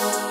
Oh